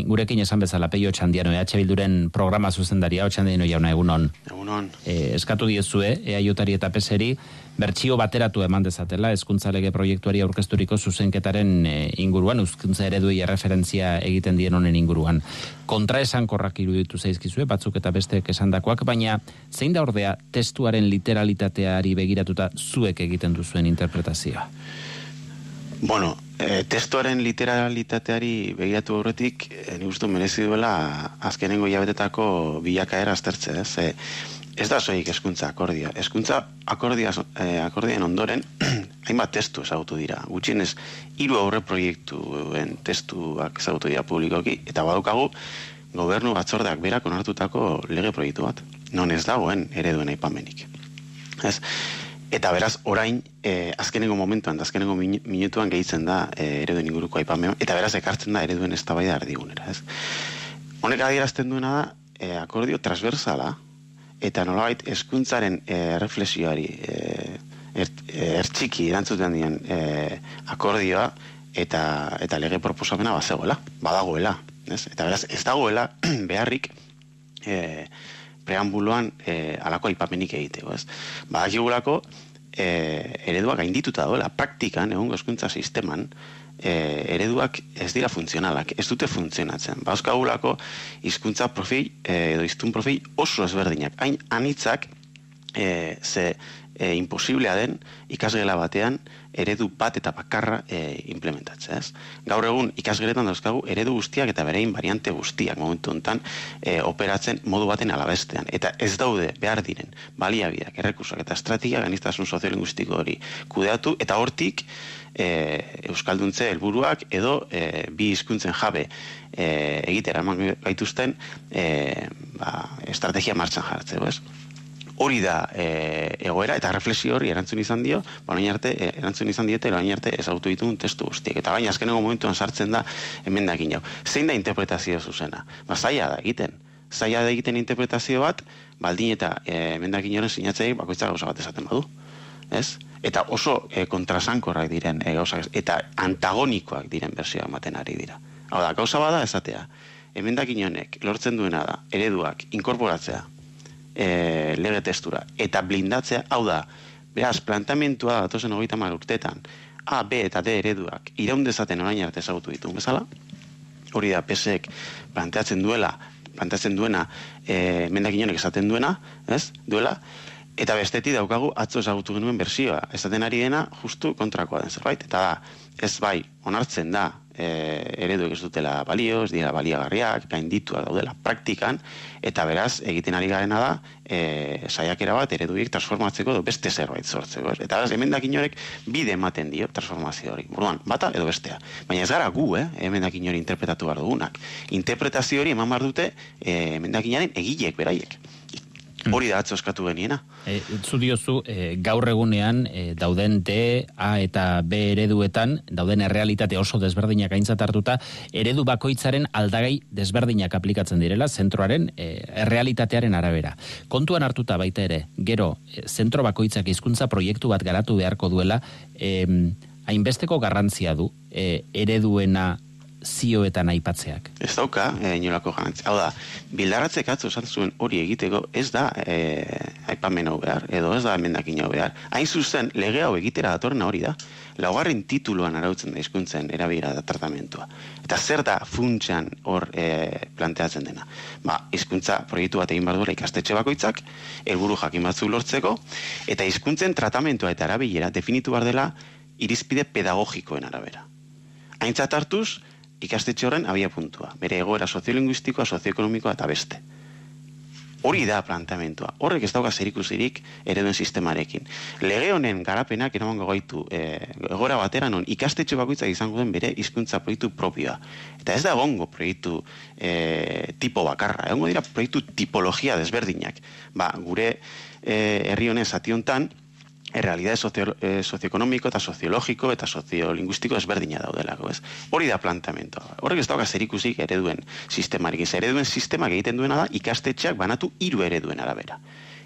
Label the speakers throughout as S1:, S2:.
S1: Gurekin esan bezala peio txandiano, EH Bilduren programa zuzendaria, otxandiano jauna egunon.
S2: Egunon.
S1: E, eskatu diezue, EAIotari eta peseri, bertsio bateratu eman dezatela, eskuntza lege proiektuari aurkezturiko zuzenketaren e, inguruan, uzkuntza ereduei referentzia egiten dien honen inguruan. Kontra esan korrak iruditu zaizkizue, batzuk eta besteek esandakoak, baina zein da ordea testuaren literalitateari begiratuta zuek egiten duzuen interpretazioa?
S2: Bueno, e, testuaren literalitateari begiratu horretik, e, ni uste merezi duela azkenengo jabetetako bilakaera aztertze, ez? E, ez da soik eskuntza akordia. Eskuntza akordia, e, akordien ondoren, hainbat testu ezagutu dira. Gutxienez, hiru aurre proiektuen testuak ezagutu dira publikoki, eta badukagu, gobernu batzordeak berak onartutako lege proiektu bat. Non ez dagoen ereduen aipamenik. Ez? Eta beraz, orain, e, azkenengo momentuan, azkenengo minutuan gehitzen da e, ereduen inguruko aipameo, eta beraz, ekartzen da ereduen ez tabaida erdigunera, ez? Honek adierazten duena da, e, akordio transversala, eta nolabait, eskuntzaren e, refleksioari e, er, ertxiki erantzuten dien e, akordioa, eta, eta lege proposamena bazegoela, badagoela, ez? Eta beraz, ez dagoela beharrik, e, preambuloan e, alako aipamenik egiteko, ez? Badakigulako, e, eredua gaindituta doela, praktikan, egon gozkuntza sisteman, e, ereduak ez dira funtzionalak, ez dute funtzionatzen. Bauzkagulako, hizkuntza profil, e, edo iztun profil oso ezberdinak. Hain anitzak, e, ze e, imposiblea den ikasgela batean eredu bat eta bakarra e, implementatzea, ez? Gaur egun ikasgeletan dauzkagu eredu guztiak eta berein variante guztiak momentu hontan e, operatzen modu baten alabestean eta ez daude behar diren baliabideak, errekursoak eta estrategia ganistasun soziolinguistiko hori kudeatu eta hortik e, euskalduntze helburuak edo e, bi hizkuntzen jabe e, egitera eman gaituzten e, ba, estrategia martxan jartzeko, ez? Hori da e, egoera eta reflexio hori erantzun izan dio, baina arte e, erantzun izan diete, baina arte ez autu ditun testu guztiek. Eta baina azkeneko momentuan sartzen da emendakin jau. Zein da interpretazio zuzena? Ba, zaila da egiten. Zaila da egiten interpretazio bat, baldin eta e, emendakin joren sinatzei bakoitzak gauza bat esaten badu. Ez? Eta oso e, kontrasankorrak diren e, gauzak, eta antagonikoak diren bersioa ematen ari dira. Hau da, gauza bada esatea, emendakin honek lortzen duena da, ereduak, inkorporatzea, e, lege testura. Eta blindatzea, hau da, beraz, plantamentua datozen hogeita mar urtetan, A, B eta D ereduak iraundezaten orain arte ezagutu ditu, bezala? Hori da, PSEK planteatzen duela, planteatzen duena, e, mendakinonek esaten duena, ez? Duela, eta besteti daukagu atzo ezagutu genuen bersioa. Esaten ari dena, justu kontrakoa den zerbait. Eta ez bai, onartzen da, e, eredu ez dutela balio, ez dira baliagarriak, gainditua daudela praktikan, eta beraz, egiten ari garena da, e, saiakera bat ereduik transformatzeko edo beste zerbait sortzeko. Eta beraz, emendakin horrek bide ematen dio transformazio hori. Buruan, bata edo bestea. Baina ez gara gu, eh, emendakin hori interpretatu behar dugunak. Interpretazio hori eman behar dute e, emendakinaren egilek beraiek. Hori da atzo eskatu geniena.
S1: E, zu diozu, e, gaur egunean e, dauden D, A eta B ereduetan, dauden errealitate oso desberdinak aintzat hartuta, eredu bakoitzaren aldagai desberdinak aplikatzen direla, zentroaren e, errealitatearen arabera. Kontuan hartuta baita ere, gero, zentro bakoitzak hizkuntza proiektu bat garatu beharko duela, e, hainbesteko garrantzia du, e, ereduena zioetan aipatzeak.
S2: Ez dauka, e, inolako gantzia. Hau da, bildaratzek atzo esan zuen hori egiteko, ez da e, aipamen hau behar, edo ez da emendakin hau behar. Hain zuzen, lege hau egitera datorna hori da, laugarren tituluan arautzen da izkuntzen erabira da tratamentua. Eta zer da funtsean hor e, planteatzen dena? Ba, hizkuntza proiektu bat egin bardura ikastetxe bakoitzak, helburu jakin batzu lortzeko, eta hizkuntzen tratamentua eta erabilera definitu bar dela irizpide pedagogikoen arabera. Aintzat hartuz, ikastetxe horren abia puntua. Bere egoera soziolinguistikoa, sozioekonomikoa eta beste. Hori da planteamentua. Horrek ez dauka zerikusirik ereduen sistemarekin. Lege honen garapenak eraman gaitu e, egora batera non ikastetxe bakoitzak izango den bere hizkuntza proiektu propioa. Eta ez da egongo proiektu e, tipo bakarra. Egongo dira proiektu tipologia desberdinak. Ba, gure e, herri honen zationtan, errealidade socio, eh, socioekonomiko eta soziologiko eta soziolinguistiko ezberdina daudelako, ez? Hori da planteamentoa. Horrek ez dauka zerikusik ereduen sistemarik. Ez ereduen sistema egiten duena da ikastetxeak banatu hiru ereduen arabera.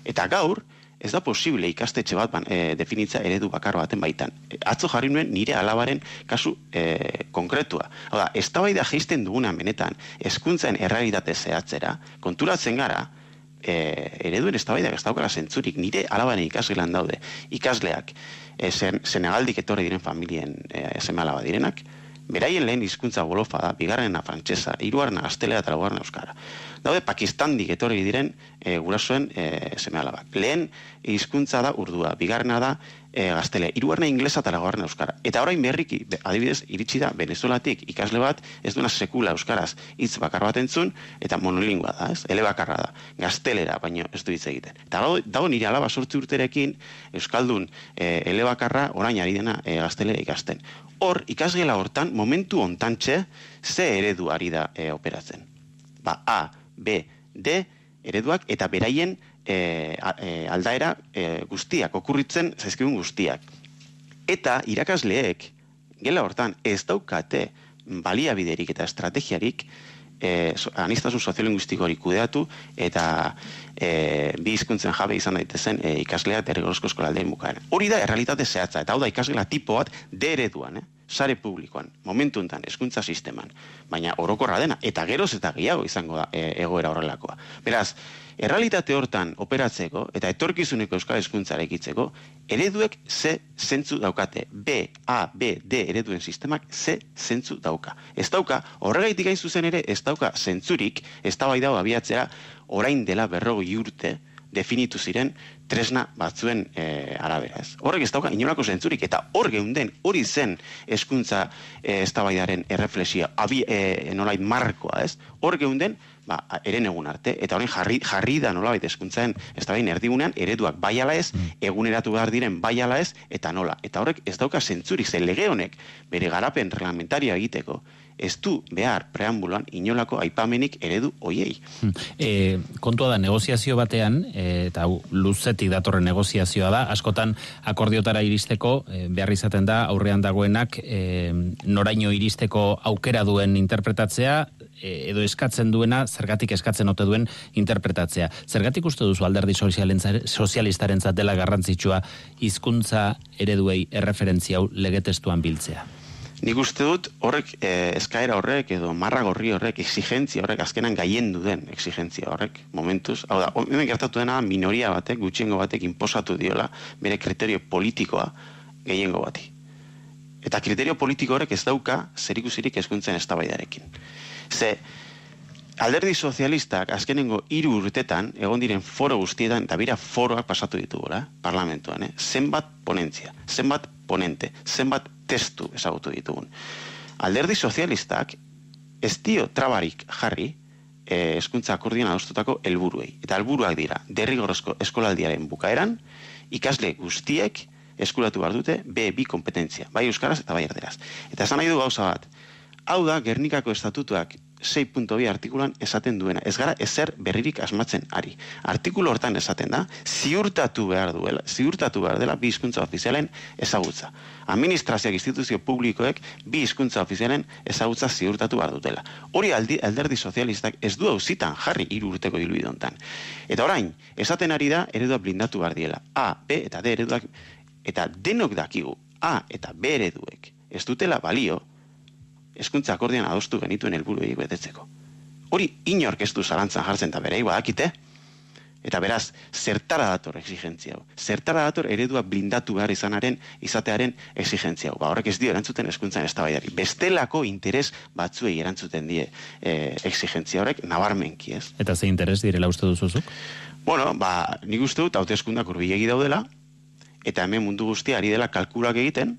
S2: Eta gaur, ez da posible ikastetxe bat ban, e, definitza eredu bakar baten baitan. Atzo jarri nuen nire alabaren kasu e, konkretua. Hau da, ez da bai da dugunan benetan, eskuntzen errealitate zehatzera, konturatzen gara, e, ereduen ez da bai da daukara zentzurik, nire alabaren ikasgelan daude, ikasleak, e, zen, zenegaldik etorri diren familien e, alaba direnak, beraien lehen hizkuntza bolofa da, bigarrena frantsesa, hirugarrena gaztelea eta laugarrena euskara. Daude Pakistandik etorri diren e, gurasoen e, seme alabak. Lehen hizkuntza da urdua, bigarrena da e, gaztelea, hirugarrena inglesa eta laugarrena euskara. Eta orain berriki, adibidez, iritsi da Venezuelatik ikasle bat, ez duena sekula euskaraz hitz bakar bat entzun, eta monolingua da, ez? Ele bakarra da, gaztelera, baino ez du hitz egiten. Eta dago nire alaba sortzi urterekin, Euskaldun e, ele bakarra orain ari dena e, gaztelera ikasten hor, ikasgela hortan, momentu ontantxe, ze eredu ari da e, operatzen. Ba, A, B, D, ereduak, eta beraien e, e, aldaera e, guztiak, okurritzen zaizkigun guztiak. Eta irakasleek, gela hortan, ez daukate baliabiderik eta estrategiarik, e, anistasun soziolinguistiko hori kudeatu, eta e, bi hizkuntzen jabe izan daitezen e, ikaslea derrigorozko eskolaldeen bukaera. Hori da errealitate zehatza, eta hau da ikasgela tipo bat de ereduan, eh? Sare publikoan, momentu enten, eskuntza sisteman, baina orokorra dena, eta geroz eta gehiago izango da e, egoera horrelakoa. Beraz, errealitate hortan operatzeko eta etorkizuneko euskal eskuntza ekitzeko, ereduek ze zentzu daukate. B, A, B, D ereduen sistemak ze zentzu dauka. Ez dauka, horregaitik gain zuzen ere, ez dauka zentzurik, ez da bai dago abiatzea, orain dela berrogi urte, definitu ziren tresna batzuen e, arabera, ez. Horrek ez dauka inolako zentzurik eta hor geunden hori zen hezkuntza e, eztabaidaren erreflexioa, abi e, nolait markoa, ez. Hor geunden ba, eren egun arte, eta horren jarri, jarri da nola baita eskuntzaen, ez da erdigunean, ereduak bai ala ez, mm. eguneratu behar diren bai ala ez, eta nola. Eta horrek ez dauka zentzurik, ze lege honek, bere garapen reglamentaria egiteko, ez du behar preambuloan inolako aipamenik eredu hoiei.
S1: E, kontua da negoziazio batean, e, eta luzetik datorren negoziazioa da, askotan akordiotara iristeko, e, behar izaten da, aurrean dagoenak, e, noraino iristeko aukera duen interpretatzea, edo eskatzen duena, zergatik eskatzen ote duen interpretatzea. Zergatik uste duzu alderdi sozialistaren dela garrantzitsua hizkuntza ereduei erreferentzia hau legetestuan biltzea?
S2: Nik uste dut horrek e, eskaera horrek edo marra gorri horrek exigentzia horrek azkenan gaiendu den exigentzia horrek momentuz. Hau da, hemen gertatu dena minoria batek, gutxiengo batek inposatu diola bere kriterio politikoa gehiengo bati. Eta kriterio politiko horrek ez dauka zerikusirik eskuntzen eztabaidarekin. Ze, alderdi sozialistak azkenengo hiru urtetan egon diren foro guztietan eta bira foroak pasatu ditugula, parlamentuan, eh? zenbat ponentzia, zenbat ponente, zenbat testu ezagutu ditugun. Alderdi sozialistak ez dio trabarik jarri e, eskuntza akordian adostutako helburuei. Eta helburuak dira, derrigorrezko eskolaldiaren bukaeran, ikasle guztiek eskulatu behar dute B, bi kompetentzia, bai euskaraz eta bai erderaz. Eta esan nahi du gauza bat, hau da Gernikako estatutuak 6.2 artikulan esaten duena. Ez gara ezer berririk asmatzen ari. Artikulu hortan esaten da, ziurtatu behar duela, ziurtatu behar dela bi hizkuntza ofizialen ezagutza. Administrazioak instituzio publikoek bi hizkuntza ofizialen ezagutza ziurtatu behar dutela. Hori aldi, alderdi sozialistak ez du hauzitan jarri hiru urteko dilubidontan. Eta orain, esaten ari da eredua blindatu behar diela. A, B eta D ereduak, eta denok dakigu A eta B ereduek ez dutela balio, eskuntza akordian adostu genituen helburu betetzeko. Hori inork ez du zalantzan jartzen eta berei badakite, eta beraz, zertara dator exigentzia hau. Zertara dator eredua blindatu behar izanaren, izatearen exigentzia hau. Ba, horrek ez dio erantzuten eskuntzan ez Bestelako interes batzuei erantzuten die e, exigentzia horrek, nabarmenki ez.
S1: Eta ze interes direla uste duzuzuk?
S2: Bueno, ba, nik uste dut, haute eskundak urbilegi daudela, eta hemen mundu guztia ari dela kalkulak egiten,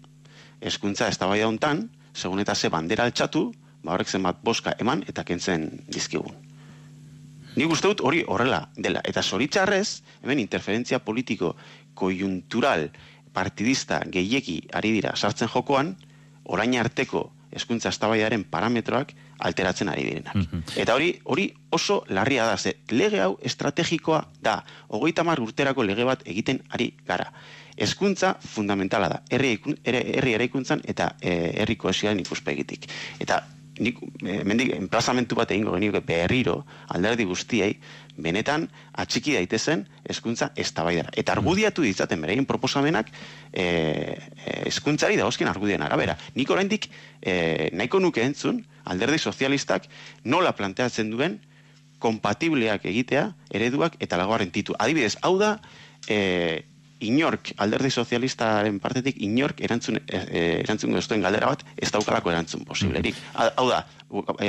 S2: eskuntza ez da hontan, segun eta ze bandera altxatu, ba horrek zenbat boska eman eta kentzen dizkigun. Ni uste dut hori horrela dela. Eta zoritxarrez, hemen interferentzia politiko kojuntural partidista gehieki ari dira sartzen jokoan, orain arteko eskuntza estabaiaren parametroak alteratzen ari direnak. Mhm. Eta hori hori oso larria da, ze lege hau estrategikoa da, hogeita mar urterako lege bat egiten ari gara hezkuntza fundamentala da. Herri herri eraikuntzan eta e, herri kohesioaren ikuspegitik. Eta nik, e, mendik, enplazamentu bat egingo genioke berriro, alderdi guztiei, benetan atxiki daitezen hezkuntza eztabaidara. Eta argudiatu ditzaten berein proposamenak eh hezkuntzari dagozkien argudien arabera. Nik oraindik e, nahiko nuke entzun alderdi sozialistak nola planteatzen duen kompatibleak egitea ereduak eta lagoaren titu. Adibidez, hau da e, inork alderdi sozialistaren partetik inork erantzun e, erantzun goztuen galdera bat ez daukalako erantzun posiblerik. Hau da,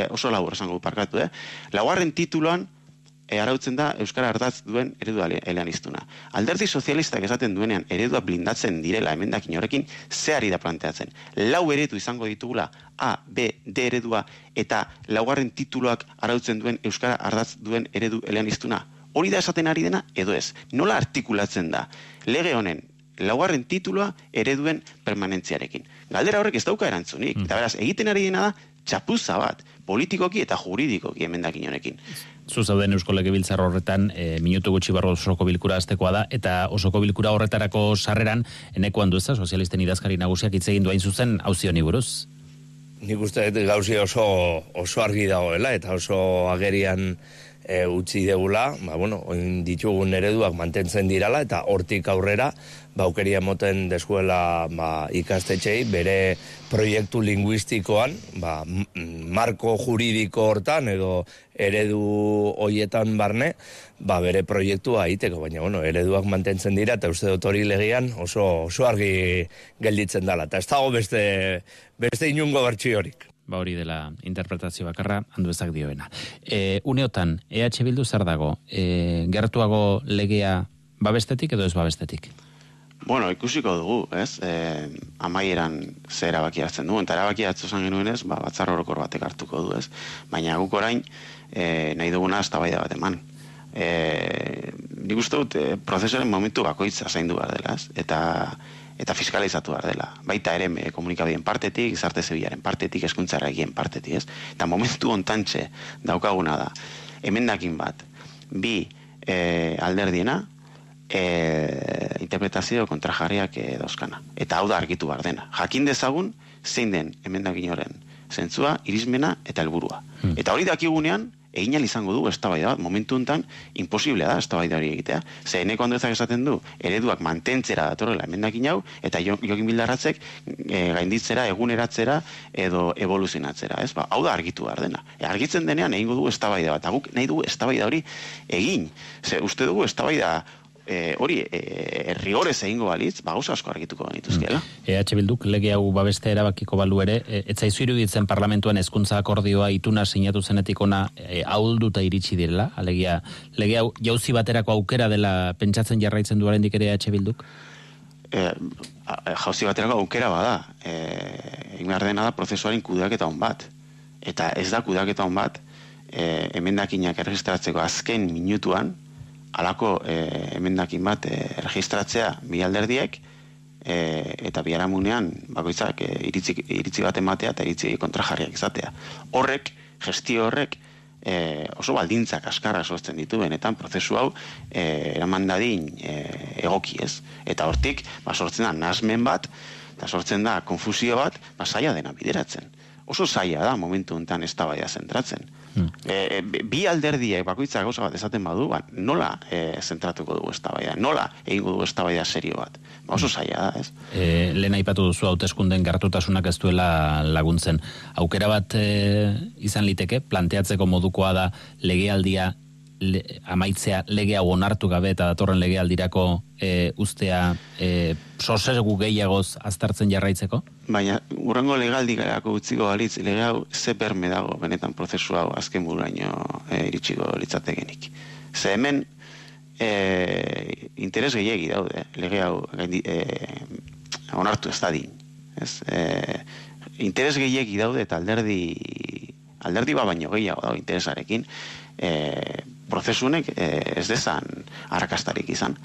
S2: oso labur esango parkatu, eh? Laugarren tituloan e, arautzen da Euskara ardatz duen eredua eleaniztuna. Alderdi sozialistak esaten duenean eredua blindatzen direla emendakin horrekin, zeari da planteatzen. Lau eredu izango ditugula A, B, D eredua eta laugarren tituloak arautzen duen Euskara ardatz duen eredu eleaniztuna. Hori da esaten ari dena edo ez. Nola artikulatzen da lege honen laugarren tituloa ereduen permanentziarekin. Galdera horrek ez dauka erantzunik. Mm. Eta beraz, egiten ari dena da txapuza bat, politikoki eta juridikoki emendakin honekin
S1: zu zauden Eusko Legebiltzar horretan e, minutu gutxi barro osoko bilkura aztekoa da eta osoko bilkura horretarako sarreran eneko handu eza sozialisten idazkari nagusiak hitz egin duain zuzen hauzio ni buruz.
S3: Nik uste gauzi oso, oso argi dagoela eta oso agerian e, utzi degula, ba, bueno, oin ditugun ereduak mantentzen dirala eta hortik aurrera ba, moten deskuela ba, ikastetxei bere proiektu linguistikoan, ba, marko juridiko hortan edo eredu hoietan barne, ba, bere proiektua egiteko, baina bueno, ereduak mantentzen dira eta uste dut hori legian oso, oso argi gelditzen dela. Eta ez dago beste, beste inungo bertxiorik
S1: ba hori dela interpretazio bakarra handu ezak dioena. E, uneotan, EH Bildu zer dago, e, gertuago legea babestetik edo ez babestetik?
S2: Bueno, ikusiko dugu, ez? E, amaieran ze erabaki hartzen du, eta erabaki hartzen genuen ez, ba, batzar horokor batek hartuko du, ez? Baina guk orain, e, nahi duguna ez bat eman. E, nik uste dut, e, prozesoren momentu bakoitza zaindu behar dela, ez? Eta, eta fiskalizatu behar dela. Baita ere me, komunikabideen partetik, izarte zebiaren partetik, eskuntzara egien partetik, ez? Eta momentu ontantxe daukaguna da, emendakin bat, bi e, alderdiena, e, interpretazio kontrajarriak e, dauzkana. Eta hau da argitu behar dena. Jakin dezagun, zein den emendakin horren zentzua, irismena eta helburua. Hmm. Eta hori dakigunean, egin izango du eztabaida bat, momentu honetan imposiblea da eztabaida hori egitea. Ze eneko handoezak esaten du, ereduak mantentzera datorrela emendakin hau, eta jokin bildarratzek e, gainditzera, eguneratzera edo evoluzionatzera, ez? Ba, hau da argitu behar dena. E, argitzen denean egingo du eztabaida bat, guk nahi dugu eztabaida hori egin. Ze, uste dugu eztabaida e, hori e, rigorez egingo balitz, ba gauza asko argituko genituzkeela.
S1: Mm. EH Bilduk lege hau babeste erabakiko balu ere, e, etzaizu iruditzen parlamentuan hezkuntza akordioa ituna sinatu zenetik ona e, ahulduta iritsi direla, alegia lege hau jauzi baterako aukera dela pentsatzen jarraitzen duaren ere EH Bilduk?
S2: E, jauzi baterako aukera bada, e, egin dena da prozesuaren kudeaketa hon bat. Eta ez da kudeaketa hon bat, e, emendakinak erregistratzeko azken minutuan, alako e, emendakin bat e, registratzea bi alderdiek e, eta bi aramunean bakoitzak e, iritzi, iritzi bat ematea eta iritzi kontrajarriak izatea. Horrek, gestio horrek, e, oso baldintzak askarra sortzen ditu benetan prozesu hau e, eraman dadin e, egoki ez. Eta hortik, ba, sortzen da nasmen bat, eta sortzen da konfusio bat, ba, zaila dena bideratzen. Oso zaila da momentu honetan ez zentratzen. E, bi alderdiek bakoitzak gauza bat esaten badu, ba, nola e, zentratuko dugu eztabaida, nola egingo dugu eztabaida serio bat. Ba, oso zaila da, ez?
S1: E, lehen aipatu duzu hauteskunden gartutasunak ez duela laguntzen. Aukera bat e, izan liteke, planteatzeko modukoa da legealdia le, amaitzea lege hau onartu gabe eta datorren legealdirako e, ustea e, sosesgu gehiagoz aztertzen jarraitzeko?
S2: Baina, urrengo legaldi garako utziko balitz, lege hau ze berme dago benetan prozesu hau azken buraino e, iritsiko litzategenik. Ze hemen e, interes gehiagi daude, lege hau e, onartu ez da din. Ez? E, interes gehiagi daude eta alderdi alderdi ba baino gehiago dago interesarekin e, prozesunek e, ez dezan arrakastarik izan.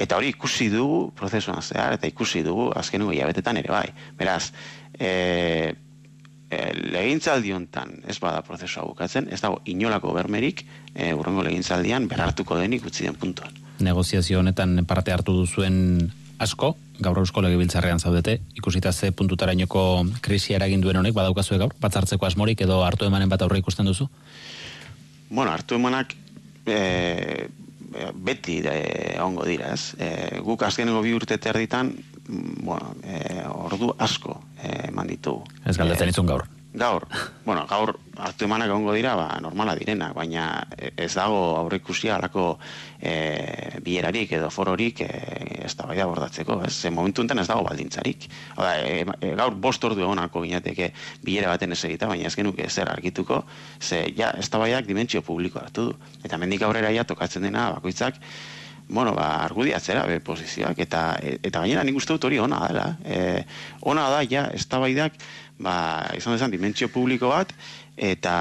S2: Eta hori ikusi dugu prozesuan zehar, eta ikusi dugu azkenungo jabetetan ere bai. Beraz, e, e, legintzaldi hontan ez bada prozesua bukatzen, ez dago inolako bermerik e, urrengo legintzaldian berartuko denik utzi den puntuan.
S1: Negoziazio honetan parte hartu duzuen asko, gaur eusko legebiltzarrean zaudete, ikusita ze puntutarainoko krisia eragin duen honek, badaukazue gaur, batzartzeko asmorik edo hartu emanen bat aurre ikusten duzu?
S2: Bueno, hartu emanak e, beti de, ongo dira, ez? E, guk azkeneko bi urte terditan, mm, bueno, e, ordu asko e, manditu.
S1: Ez galdetzen e, gaur.
S2: Gaur, bueno, gaur hartu emanak egongo dira, ba, normala direnak, baina ez dago aurreikusia alako e, bilerarik edo fororik e, ez da baida bordatzeko, ez? Momentu enten ez dago baldintzarik. Oda, e, e, gaur bost ordu egonako binateke bilera baten ez egita, baina ez genuke zer argituko, ze ja, ez da baiak dimentsio publiko hartu du. Eta mendik aurrera ja tokatzen dena, bakoitzak, bueno, ba, argudiatzera be posizioak, eta, eta gainera nik uste dut hori ona dela. E, ona da, ja, ez da baidak, ba, izan dezan, dimentsio publiko bat, eta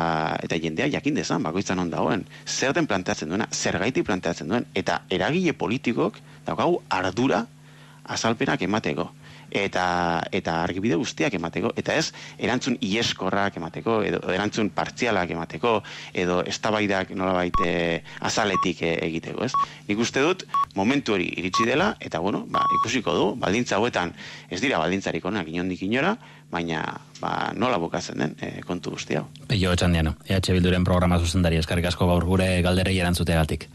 S2: eta jendea jakin dezan, bakoitzan on dagoen. Zerten planteatzen duena, zergaiti planteatzen duen, eta eragile politikok, daukagu ardura azalpenak emateko eta eta argibide guztiak emateko eta ez erantzun ieskorrak emateko edo erantzun partzialak emateko edo eztabaidak nolabait e, azaletik e, egiteko, ez? Nik uste dut momentu hori iritsi dela eta bueno, ba, ikusiko du baldintza hauetan ez dira baldintzarik onak inondik inora, baina ba, nola bukatzen den e, kontu guzti hau.
S1: Peio Etxandiano, EH Bilduren programa zuzendari eskarrik asko gaur gure galderei erantzuteagatik.